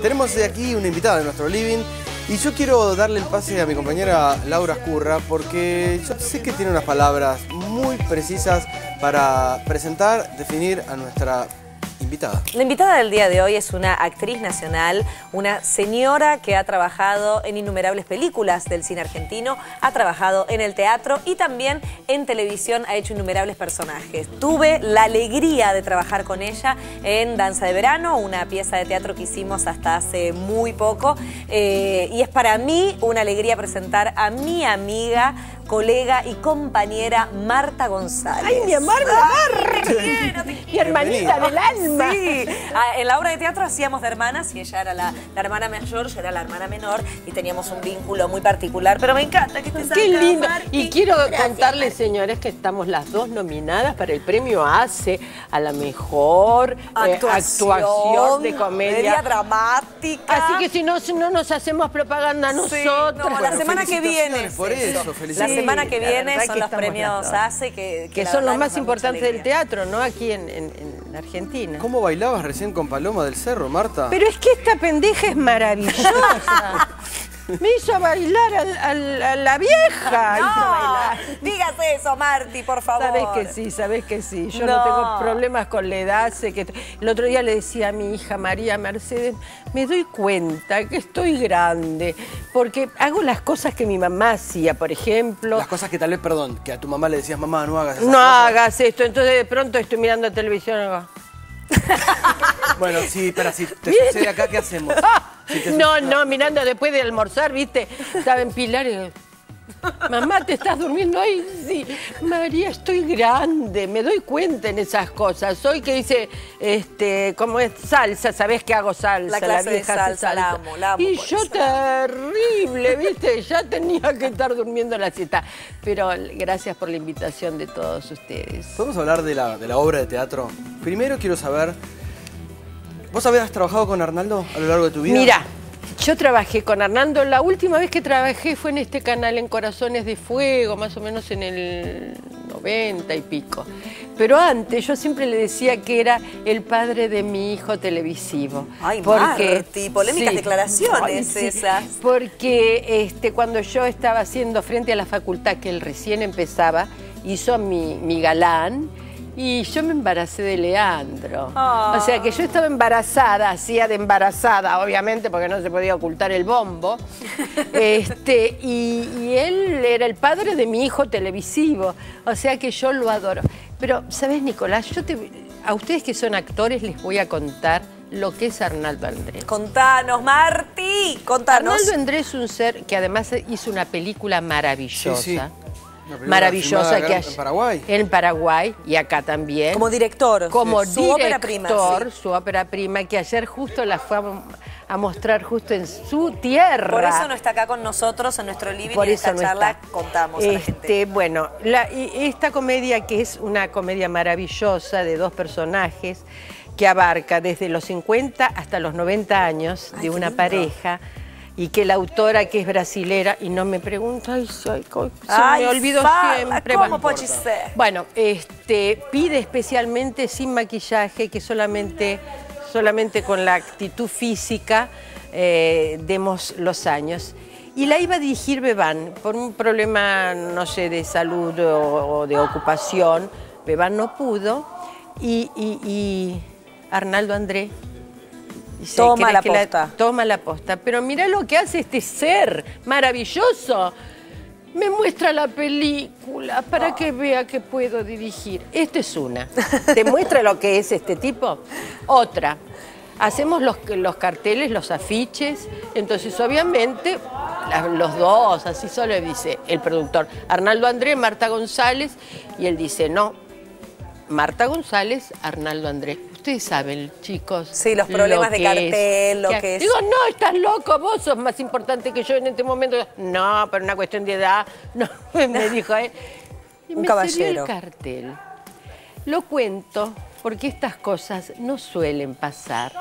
tenemos aquí una invitada de nuestro living y yo quiero darle el pase a mi compañera Laura Escurra porque yo sé que tiene unas palabras muy precisas para presentar, definir a nuestra La invitada del día de hoy es una actriz nacional, una señora que ha trabajado en innumerables películas del cine argentino, ha trabajado en el teatro y también en televisión ha hecho innumerables personajes. Tuve la alegría de trabajar con ella en Danza de Verano, una pieza de teatro que hicimos hasta hace muy poco eh, y es para mí una alegría presentar a mi amiga colega y compañera Marta González. ¡Ay, mi amor, mi amor! Mi hermanita del alma. Sí, ah, en la obra de teatro hacíamos de hermanas y ella era la, hermana mayor, yo era la hermana menor y teníamos un vínculo muy particular. Pero me encanta que estés Qué lindo. Y quiero contarles, señores, que estamos las dos nominadas para el premio ACE a la mejor eh, actuación, de comedia. dramática. Así que si no, no nos hacemos propaganda nosotros. no, la semana que viene. Por eso, felicidades semana que viene son los premios ACE que, que, son los más importantes del teatro, ¿no? Aquí en, Argentina. ¿Cómo bailabas recién con Paloma del Cerro, Marta? Pero es que esta pendeja es maravillosa. Me hizo bailar a la vieja. No, digas eso, Marti, por favor. Sabes que sí, sabes que sí. Yo no. tengo problemas con la edad. Sé que... El otro día le decía a mi hija María Mercedes, me doy cuenta que estoy grande, porque hago las cosas que mi mamá hacía, por ejemplo. Las cosas que tal vez, perdón, que a tu mamá le decías, mamá, no hagas No hagas esto. Entonces de pronto estoy mirando televisión y hago... bueno, sí, pero si te sucede acá, ¿qué hacemos? no, no, mirando después de almorzar, ¿viste? Estaba en Pilar y... Mamá, ¿te estás durmiendo? Ay, sí. María, estoy grande, me doy cuenta en esas cosas. Soy que dice, este, como es salsa, ¿sabés que hago salsa? La clase de salsa, La amo, la amo Y yo terrible, ¿viste? Ya tenía que estar durmiendo la siesta. Pero gracias por la invitación de todos ustedes. ¿Podemos hablar de la, de la obra de teatro? Primero quiero saber, ¿vos habías trabajado con Arnaldo a lo largo de tu vida? Mira, yo trabajé con Arnaldo, la última vez que trabajé fue en este canal en Corazones de Fuego, más o menos en el 90 y pico. Pero antes yo siempre le decía que era el padre de mi hijo televisivo. Ay, porque, Marti, polémicas declaraciones esas. Porque este, cuando yo estaba haciendo frente a la facultad, que él recién empezaba, hizo mi, mi galán, y yo me embaracé de Leandro. O sea que yo estaba embarazada, hacía de embarazada, obviamente, porque no se podía ocultar el bombo. este, y, él era el padre de mi hijo televisivo. O sea que yo lo adoro. Pero, ¿sabes, Nicolás? Yo a ustedes que son actores les voy a contar lo que es Arnaldo Andrés. Contanos, Marti, contanos. Arnaldo Andrés es un ser que además hizo una película maravillosa maravillosa que hay en Paraguay. En Paraguay y acá también. Como director. Como su director, ópera prima, su ópera prima, que ayer justo la fue a, mostrar justo en su tierra. Por eso no está acá con nosotros en nuestro living Por y esta charla contamos a la este, gente. Bueno, esta comedia que es una comedia maravillosa de dos personajes que abarca desde los 50 hasta los 90 años de una pareja y que la autora que es brasilera, y no me pregunta, ay, se me olvidó siempre. ¿Cómo puede ser? Bueno, este, pide especialmente sin maquillaje, que solamente, solamente con la actitud física eh, demos los años. Y la iba a dirigir Bebán, por un problema, no sé, de salud o, de ocupación. Bebán no pudo y, y Arnaldo André toma la posta. toma la posta. Pero mira lo que hace este ser maravilloso. Me muestra la película para que vea que puedo dirigir. Esta es una. ¿Te muestra lo que es este tipo? Otra. Hacemos los, los carteles, los afiches. Entonces, obviamente, los dos, así solo dice el productor. Arnaldo Andrés, Marta González. Y él dice, no, Marta González, Arnaldo Andrés ustedes saben, chicos. Sí, los problemas de cartel, lo que, es. Digo, no, estás loco, vos sos más importante que yo en este momento. No, pero una cuestión de edad. No, me dijo él. Un me caballero. el cartel. Lo cuento porque estas cosas no suelen pasar.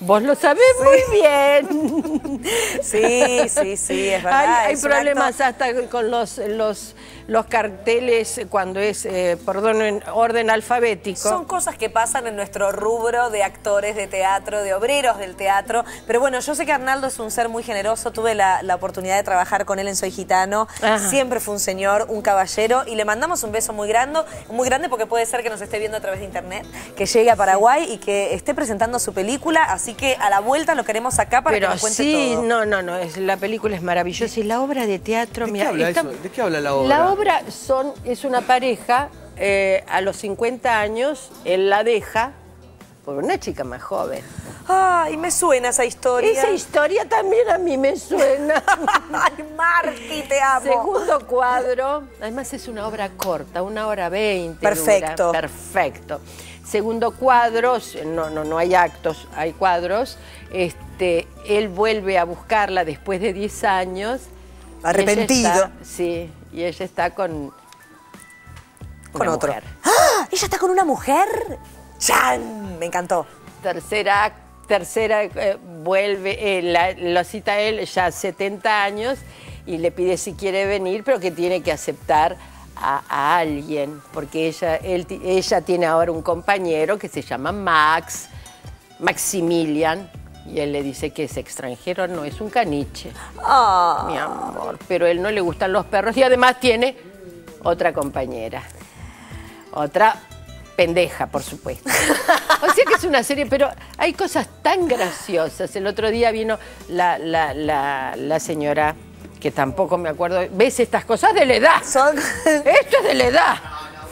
Vos lo sabés muy bien. Sí, sí, sí, es verdad. Hay, problemas hasta con los, los los carteles cuando es eh, por orden, orden alfabético. Son cosas que pasan en nuestro rubro de actores de teatro, de obreros del teatro. Pero bueno, yo sé que Arnaldo es un ser muy generoso. Tuve la, la oportunidad de trabajar con él en Soy Gitano. Ajá. Siempre fue un señor, un caballero. Y le mandamos un beso muy grande, muy grande porque puede ser que nos esté viendo a través de internet, que llegue a Paraguay y que esté presentando su película. Así que a la vuelta lo queremos acá para Pero que nos cuente sí, todo. no, no, no, es, la película es maravillosa y la obra de teatro, ¿De qué mira, habla está- eso? ¿De qué habla la obra? La obra son, es una pareja, eh, a los 50 años, él la deja por una chica más joven. Ay, me suena esa historia. Esa historia también a mí me suena. Ay, Marti, te amo. Segundo cuadro, además es una obra corta, una hora veinte. Perfecto. dura, perfecto. Segundo cuadro, no, no, no hay actos, hay cuadros. Este, él vuelve a buscarla después de 10 años. Ella Arrepentido. está- sí, y ella está con. Con una otro. mujer. ¡Ah! ¿Ella está con una mujer? ¡Chan! Me encantó. Tercera, tercera eh, vuelve, eh, la- lo cita él ya 70 años y le pide si quiere venir, pero que tiene que aceptar a, a alguien, porque ella, él ella tiene ahora un compañero que se llama Max, Maximilian, y él le dice que es extranjero, no es un caniche, Ah. mi amor, pero a él no le gustan los perros y además tiene otra compañera, otra pendeja, por supuesto. O sea que es una serie, pero hay cosas tan graciosas. El otro día vino la, la- la- la señora, que tampoco me acuerdo, ¿ves estas cosas de la edad? Son... Esto es de la edad.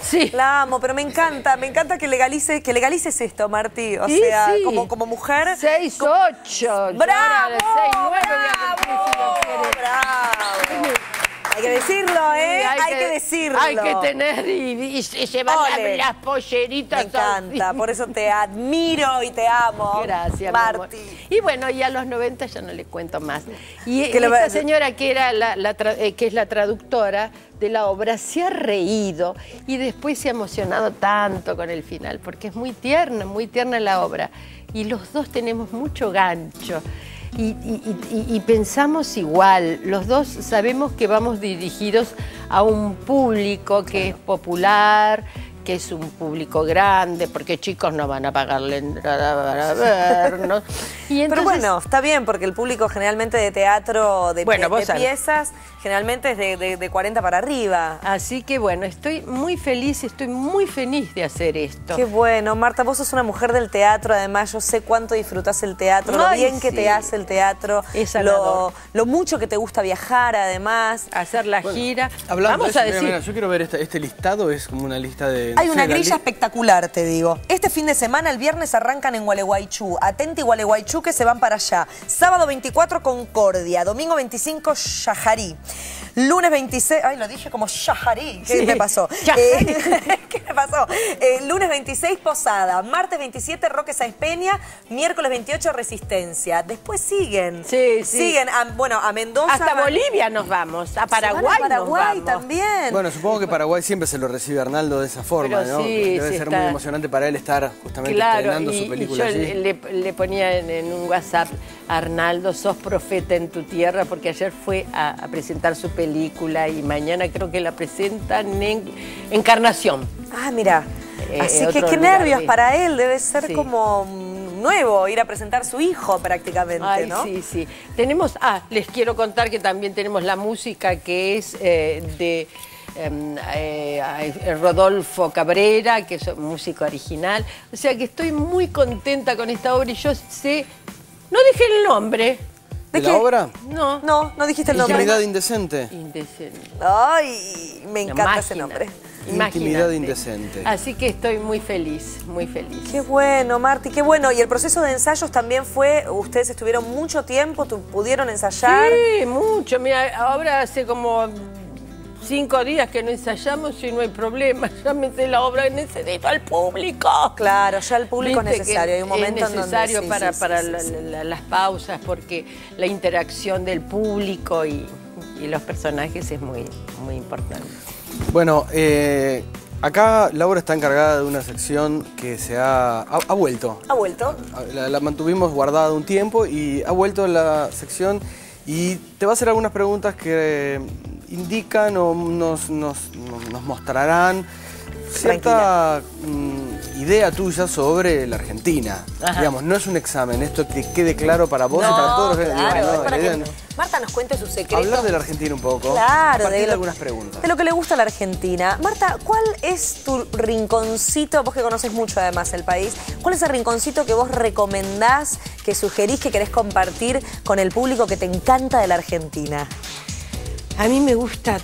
Sí. La amo, pero me encanta, me encanta que legalice, que legalices esto, Marti. O Sí, sea, sí. como, como mujer. Seis, como- ocho. ¡Bravo! Seis, nueve voy a cumplir, si ¡Bravo! Dios quiere. ¡Bravo! Hay que decirlo, ¿eh? Sí, hay, que, decirlo. Hay que tener y, y- y llevar las, las polleritas. Me encanta, así. por eso te admiro y te amo. Gracias. Marti. Y bueno, y a los 90 ya no le cuento más. Y esta señora que, era la, eh, que es la traductora de la obra se ha reído y después se ha emocionado tanto con el final, porque es muy tierna, muy tierna la obra. Y los dos tenemos mucho gancho. Y, pensamos igual, los dos sabemos que vamos dirigidos a un público que es popular, que es un público grande, porque chicos no van a pagar la entrada para vernos. Y Pero entonces, bueno, está bien, porque el público generalmente de teatro, de, Bueno, de piezas, generalmente es de, de- de 40 para arriba. Así que bueno, estoy muy feliz, estoy muy feliz de hacer esto. Qué bueno, Marta, vos sos una mujer del teatro, además yo sé cuánto disfrutas el teatro, lo bien que te hace el teatro, Es lo, lo mucho que te gusta viajar además. Hacer la gira. Hablando Vamos de a mira, decir. mira, yo quiero ver este, este listado, es como una lista de... Hay una la grilla espectacular, te digo. Este fin de semana, el viernes, arrancan en Gualeguaychú. Atenti Gualeguaychú que se van para allá. Sábado 24, Concordia. Domingo 25, Yajarí. Lunes 26... Ay, lo dije como Yajarí. ¿Qué Sí, me pasó? Eh, ¿Qué me pasó? Eh, lunes 26, Posada. Martes 27, Roque Sáenz Peña. Miércoles 28, Resistencia. Después siguen. Sí, sí. Siguen, a- bueno, a Mendoza. Hasta van- Bolivia nos vamos, a Paraguay, a Paraguay nos vamos. también. Bueno, supongo que Paraguay siempre se lo recibe Arnaldo de esa forma, Pero ¿no? sí, Debe sí ser está- muy emocionante para él estar justamente Claro, estrenando y, su y película yo allí. le, le ponía en, en un WhatsApp, Arnaldo, sos profeta en tu tierra, porque ayer fue a, a presentar su película y mañana creo que la presentan en Encarnación. Ah, mira. Eh, Así que otro qué nervios de- para él. Debe ser Sí. como mm, nuevo ir a presentar su hijo prácticamente, Ay, ¿no? sí, sí. Tenemos, ah, les quiero contar que también tenemos la música que es eh, de em, eh, eh, Rodolfo Cabrera, que es un músico original. O sea que estoy muy contenta con esta obra y yo sé, no dije el nombre. ¿De ¿De la qué? obra? No. No, no dijiste el nombre. Intimidad indecente. Indecente. Ay, me encanta ese nombre. imagínate. Intimidad indecente. Así que estoy muy feliz, muy feliz. Qué bueno, Marti, qué bueno. Y el proceso de ensayos también fue, ustedes estuvieron mucho tiempo, pudieron ensayar. Sí, mucho. Mira, ahora hace como cinco días que no ensayamos y no hay problema. Ya me sé la obra, necesito al público. Claro, ya el público es Viste necesario. Hay un momento es en donde. necesario sí, para, sí, para sí, la- sí. la- las pausas porque la interacción del público y, y los personajes es muy, muy importante. Bueno, eh, acá Laura está encargada de una sección que se ha, ha, ha vuelto. ¿Ha vuelto? La, la mantuvimos guardada un tiempo y ha vuelto la sección y te va a hacer algunas preguntas que indican o nos, nos, mostrarán cierta mm, idea tuya sobre la Argentina. Ajá. Digamos, no es un examen, esto que quede claro para vos y para todos los que claro, no, para que. Marta nos cuente sus secretos. Hablar de la Argentina un poco. Claro, a de, lo, algunas preguntas. de lo que le gusta a la Argentina. Marta, ¿cuál es tu rinconcito, vos que conoces mucho además el país, cuál es el rinconcito que vos recomendás, que sugerís, que querés compartir con el público que te encanta de la Argentina? A mí me gusta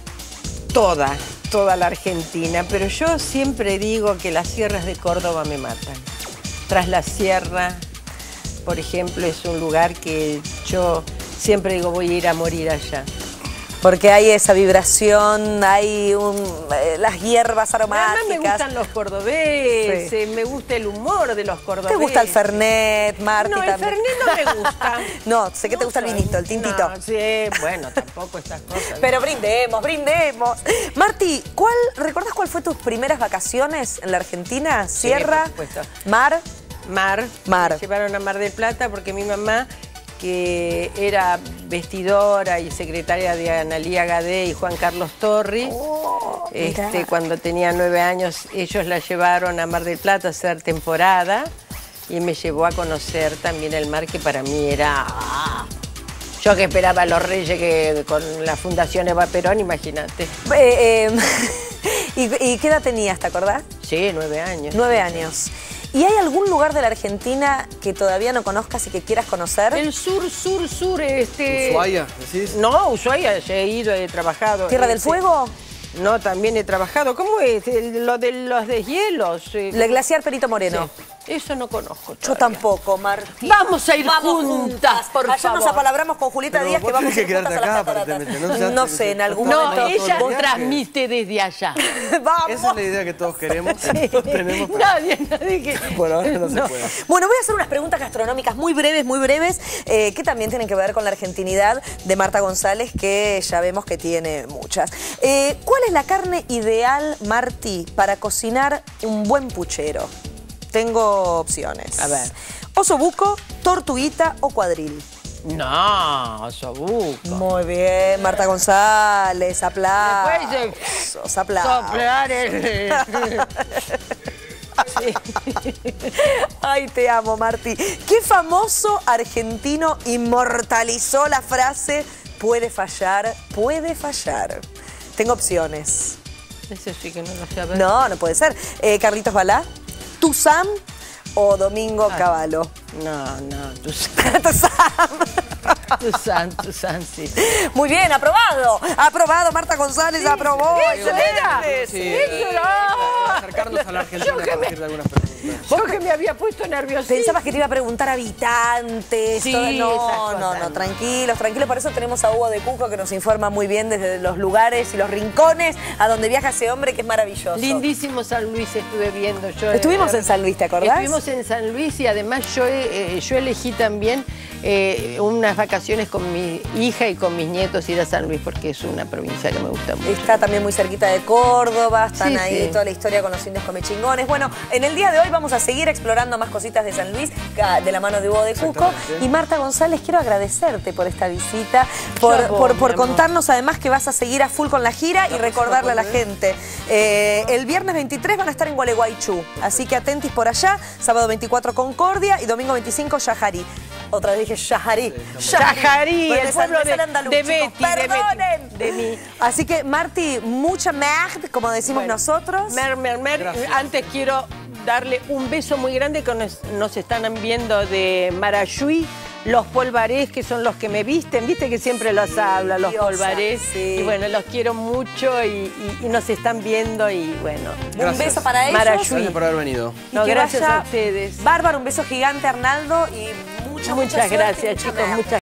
toda, toda la Argentina, pero yo siempre digo que las sierras de Córdoba me matan. Tras la sierra, por ejemplo, es un lugar que yo siempre digo voy a ir a morir allá. Porque hay esa vibración, hay un- eh, las hierbas aromáticas. Además me gustan los cordobeses, me gusta el humor de los cordobeses. ¿Te gusta el Fernet, Marti? No, el también? Fernet no me gusta. no, sé que te gusta el vinito, el tintito. No, sí, bueno, tampoco estas cosas. Pero brindemos, brindemos. Marti, ¿cuál, ¿recordás cuál fue tus primeras vacaciones en la Argentina? ¿Sierra? por supuesto. ¿Mar? Mar. Mar. Me llevaron a Mar del Plata porque mi mamá, que era vestidora y secretaria de Analía Gadé y Juan Carlos Torri, Oh, este, cuando tenía nueve años, ellos la llevaron a Mar del Plata a hacer temporada y me llevó a conocer también el mar que para mí era... ah, Yo que esperaba a los reyes que con la Fundación Eva Perón, imagínate. Eh, eh, ¿y, y qué edad tenías, te acordás? Sí, nueve años. Nueve años. ¿Y hay algún lugar de la Argentina que todavía no conozcas y que quieras conocer? El sur, sur, sur, este... Ushuaia, decís. No, Ushuaia, ya he ido, he trabajado. ¿Tierra del Este, Fuego? No, también he trabajado. ¿Cómo es? El- Lo de los deshielos. eh, El glaciar Perito Moreno. sí. Eso no conozco. Yo todavía. tampoco, Martín. Vamos a ir Vamos juntas, por Ayer nos favor. apalabramos con Julieta Pero Díaz que vamos a ir que juntas quedarte a las acá, cataratas. ¿no? No, sé, en algún No, momento. ella todo el viaje. transmite desde allá. Vamos. Esa es la idea que todos queremos. que todos tenemos, pero Nadie, nadie que... por ahora no, se No. puede. Bueno, voy a hacer unas preguntas gastronómicas muy breves, muy breves, eh, que también tienen que ver con la argentinidad de Marta González, que ya vemos que tiene muchas. Eh, ¿Cuál es la carne ideal, Marti, para cocinar un buen puchero? Tengo opciones. A ver. Oso buco, tortuguita o cuadril. No, sobuco. Muy bien, Marta González, aplausos. Aplausos. soplar el... Ay, te amo, Marti. ¿Qué famoso argentino inmortalizó la frase puede fallar, puede fallar? Tengo opciones. Eso sí que no lo sé. No, no puede ser. Eh, Carlitos Balá, Tuzam o Domingo Cavallo. No, no, tú Tuzam. sabes, tú sabes, sí. Muy bien, aprobado. Aprobado, Marta González aprobó. eso era. Sí, Eso era. acercarnos a la Argentina Yo a que me- partir de algunas preguntas. Vos que me había puesto nerviosísima. Pensabas que te iba a preguntar habitantes. Sí, todo- No, no, no, tranquilos, tranquilos. Por eso tenemos a Hugo de Cuco que nos informa muy bien desde los lugares y los rincones a donde viaja ese hombre que es maravilloso. Lindísimo San Luis estuve viendo yo. Estuvimos eh, en San Luis, ¿te acordás? Estuvimos en San Luis y además yo, eh, yo elegí también eh, unas vacaciones con mi hija y con mis nietos ir a San Luis porque es una provincia que me gusta mucho. Está también muy cerquita de Córdoba, están Sí, ahí sí. toda la historia con los indios comechingones. Bueno, en el día de hoy vamos a seguir explorando más cositas de San Luis de la mano de Hugo de Cuco. Y Marta González, quiero agradecerte por esta visita, por, vos, por, contarnos además que vas a seguir a full con la gira y recordarle a la gente. Eh, el viernes 23 van a estar en Gualeguaychú, así que atentis por allá. Sábado 24 Concordia y domingo 25 Yajarí. Otra vez dije. Yajarí, Bueno, el pueblo de- andaluz, de. Betty, de Betty, Perdonen. de mí. Así que, Marti, mucha merde, como decimos Bueno, nosotros. Mer, mer, mer. Gracias. Antes quiero darle un beso muy grande que nos, nos están viendo de Marayuí. Los polvarés, que son los que me visten, viste que siempre los habla, los Diosa, polvarés. sí. Y bueno, los quiero mucho y, y- y nos están viendo y bueno. Un Gracias. beso para ellos. Marayuí. Gracias por haber venido. No, gracias a ustedes. Bárbaro, un beso gigante, Arnaldo. Y mucha, mucha Muchas y gracias, mucha chicos. Muchas